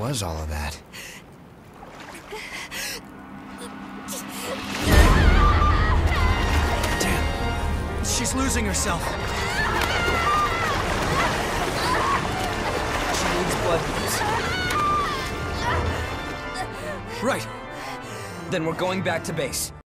was all of that? Damn. She's losing herself. She needs blood. Right. Then we're going back to base.